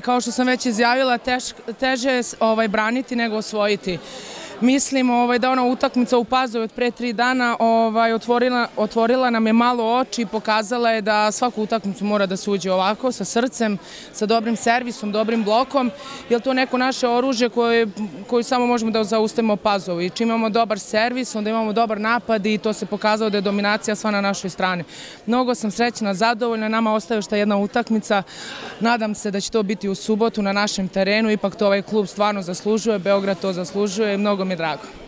Kao što sam već izjavila, tež, teže je ovaj, braniti nego osvojiti. Mislim ovaj, da ona utakmica u Pazovi od pre tri dana ovaj, otvorila, otvorila nam je malo oči i pokazala je da svaku utakmicu mora da se uđe ovako, sa srcem, sa dobrim servisom, dobrim blokom, jer to neko naše oružje koje, koje samo možemo da zaustavimo Pazovi. Čim imamo dobar servis, onda imamo dobar napad i to se pokazalo da je dominacija sva na našoj strani. Mnogo sam srećna, zadovoljna, nama ostaje još ta jedna utakmica. Nadam se da će to biti u subotu na našem terenu, ipak to ovaj klub stvarno zaslužuje, Beograd to zaslužuje i mnogo me trago